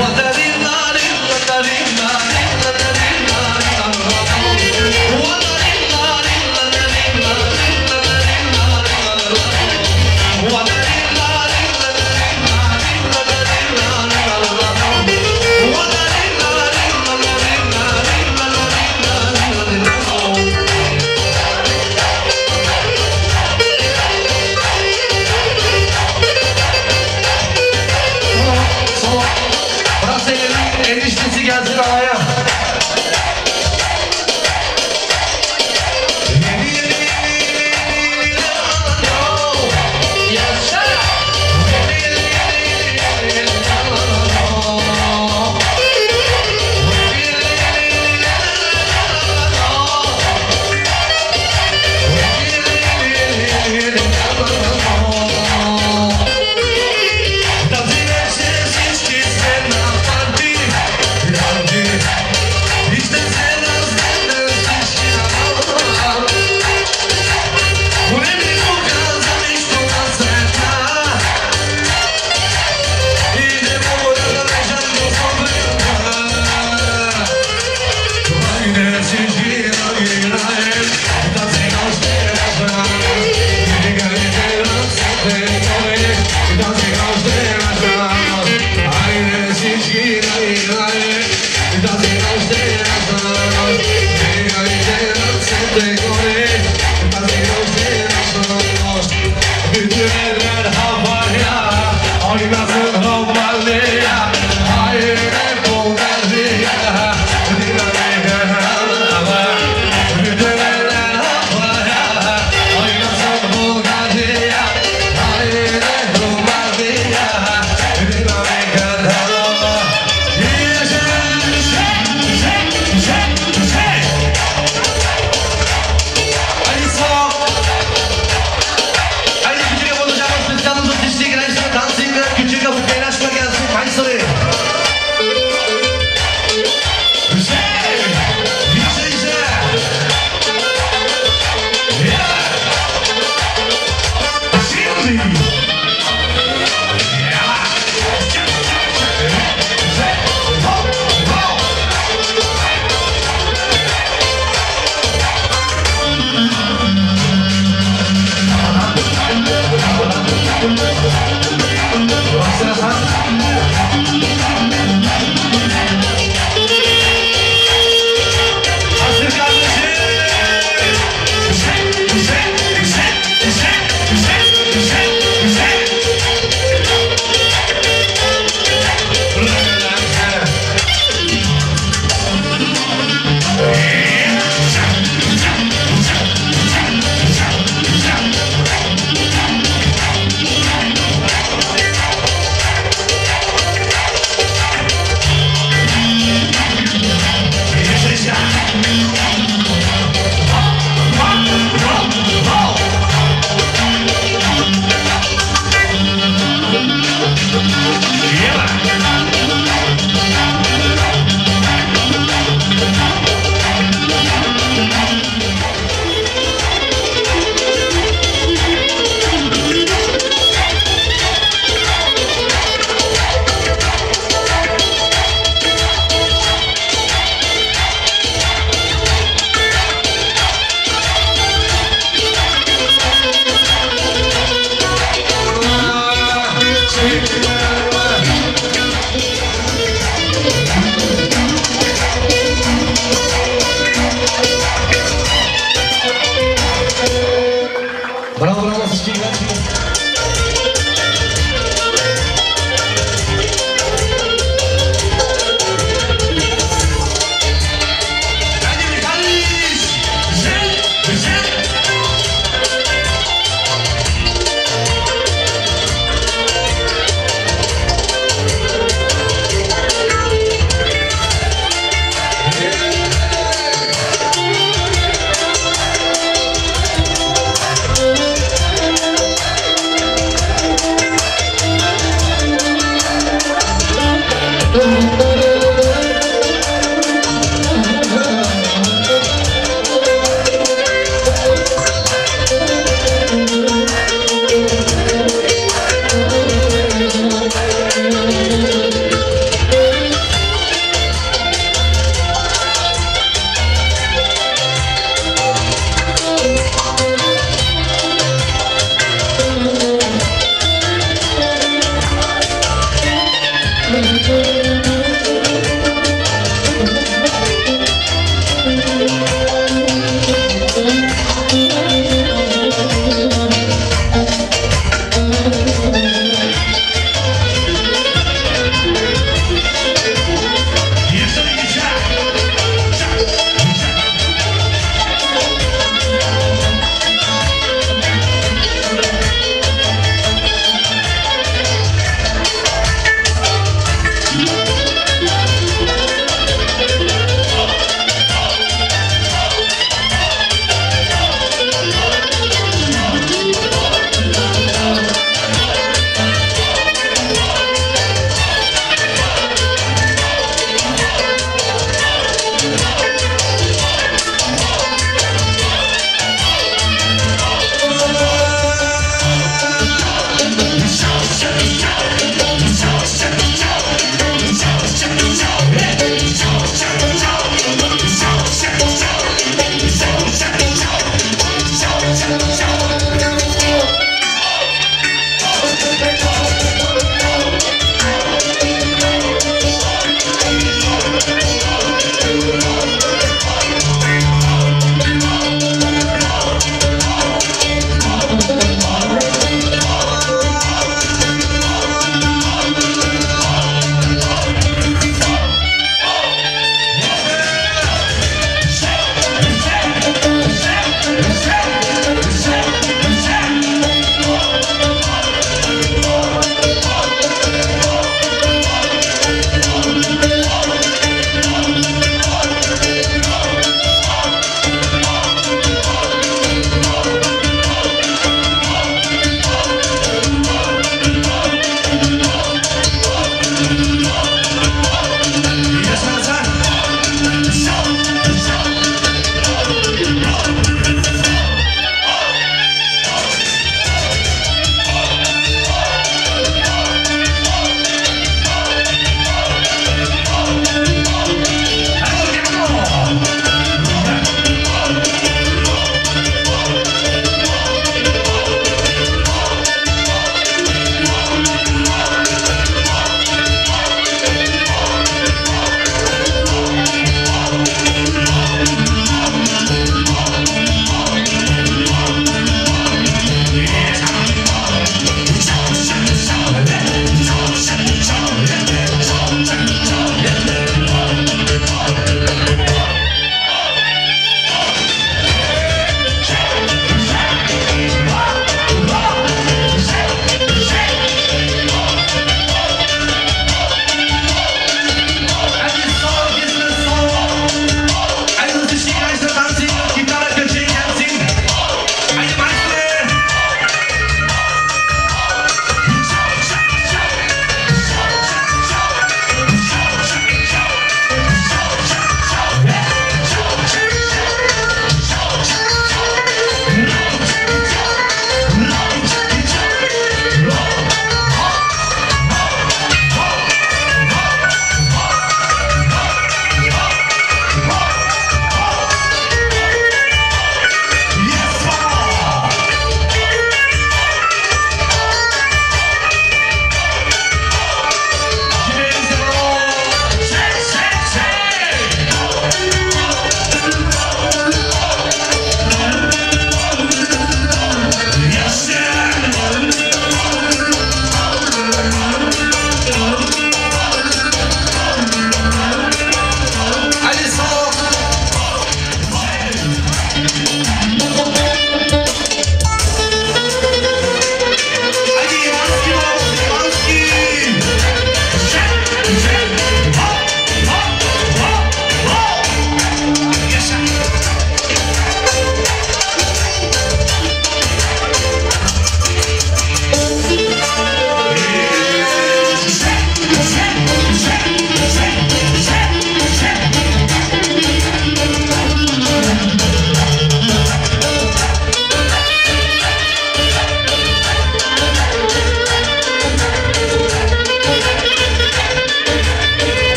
وطريق طريق وطريق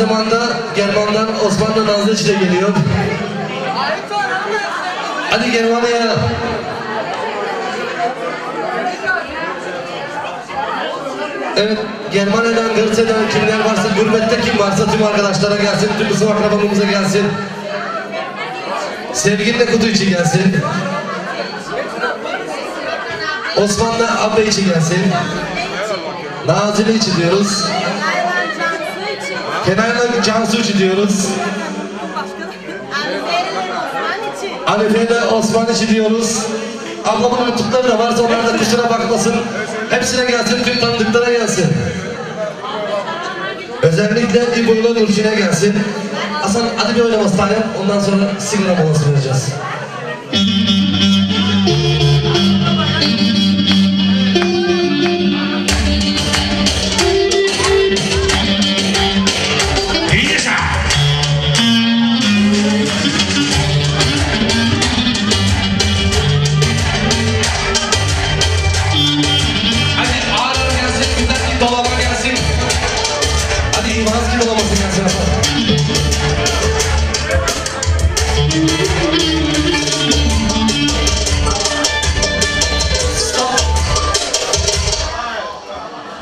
zamanda German'dan Osmanlı Nazlı de geliyor. Hadi Germanya'ya. Evet, Germanya'dan, Gırça'dan kimler varsa, gurbette kim varsa tüm arkadaşlara gelsin, tüm kızım akrabamıza gelsin. Sevgili kutu için gelsin. Osmanlı abla için gelsin. Nazile için diyoruz. Hayvan cansı için. Kenarla Cansu için diyoruz. Hanife ile Osman için diyoruz. Ablamın unuttukları da varsa onlar da kusura bakmasın. Hepsine gelsin, tüm tanıdıklara gelsin. Özellikle İbo'yla Nurçin'e gelsin. Hasan hadi bir oynaması tanem. Ondan sonra sigara molası vereceğiz.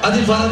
Hadi bana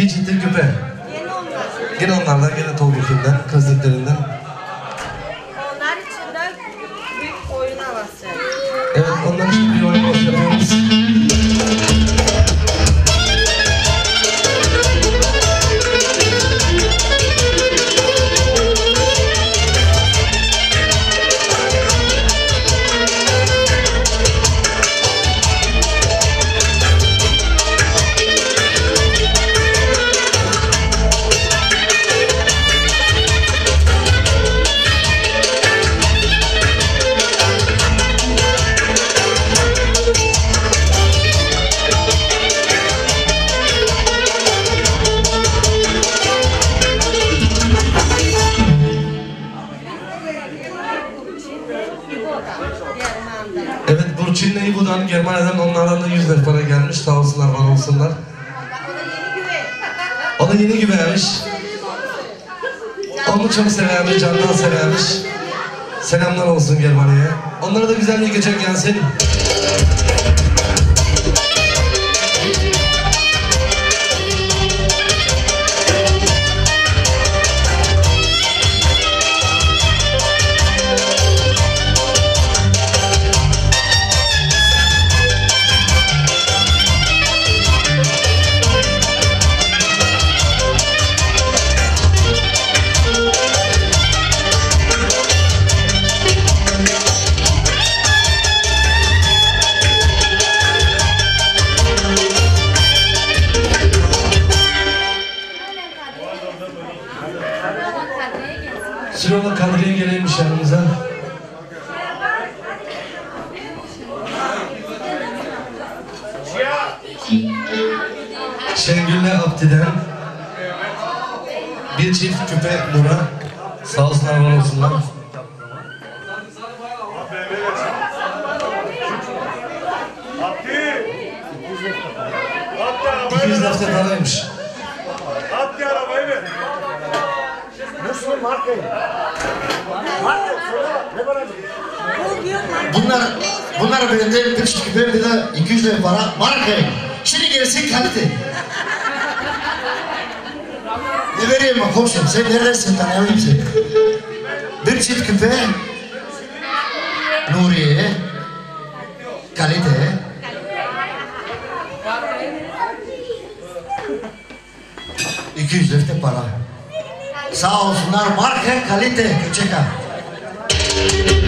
Bir ciddi küpe. Yeni onlar. Gene onlardan, gene Tolbukin'den, kız severmiş, candan severmiş. Selamlar olsun Germanya'ya. Onlara da güzel bir gece gelsin. 200 ver. lafta paraymış. Abdi arabayı ver. Bu büyük marka. Bunlar bunlar bende bir çift bir de 200 lira para marka. Şimdi gerisi kalite. Ne vereyim bak komşum sen neredesin tanıyalım seni. Bir çift küpe Nuriye kalite İki yüz lira para. Sağ olsunlar marka kalite köçeka. Engin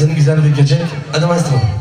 gelsin güzel bir göçek. Hadi maestro.